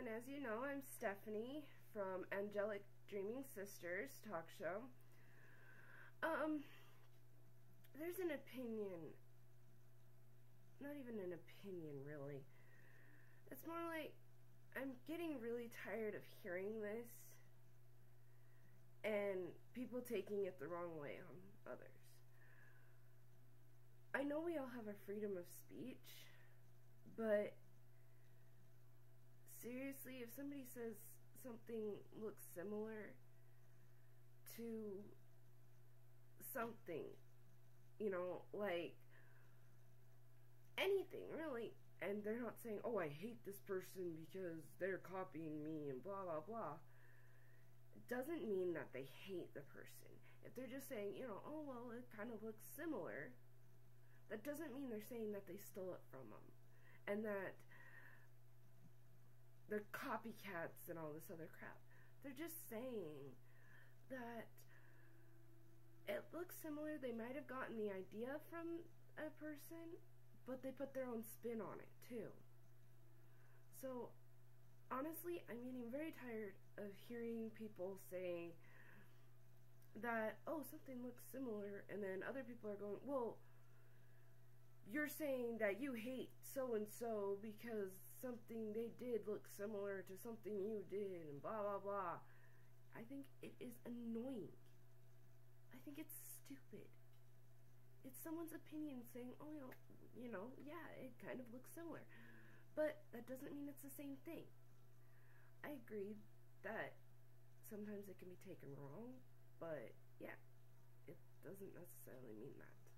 and as you know, I'm Stephanie from Angelic Dreaming Sisters talk show. Um, there's an opinion, not even an opinion really. It's more like I'm getting really tired of hearing this and people taking it the wrong way on others. I know we all have a freedom of speech, but seriously, if somebody says something looks similar to something, you know, like anything really, and they're not saying, oh, I hate this person because they're copying me and blah blah blah, it doesn't mean that they hate the person. If they're just saying, you know, oh, well, it kind of looks similar, that doesn't mean they're saying that they stole it from them. And that they're copycats and all this other crap. They're just saying that it looks similar. They might have gotten the idea from a person, but they put their own spin on it too. So, honestly, I'm getting very tired of hearing people say that, oh, something looks similar, and then other people are going, well, you're saying that you hate so and so because something they did looks similar to something you did and blah blah blah. I think it is annoying. I think it's stupid. It's someone's opinion saying, oh, you know, you know, yeah, it kind of looks similar. But that doesn't mean it's the same thing. I agree that sometimes it can be taken wrong, but yeah, it doesn't necessarily mean that.